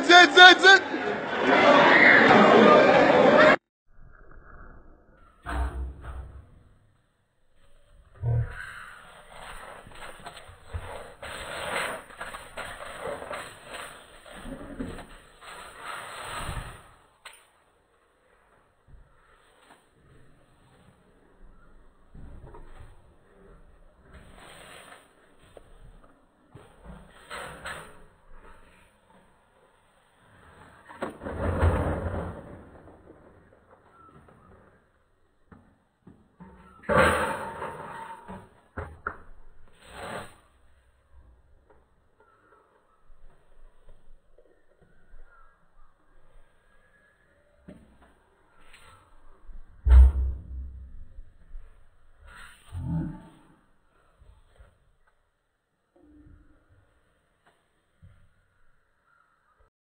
sit, sit, sit, sit. Okay.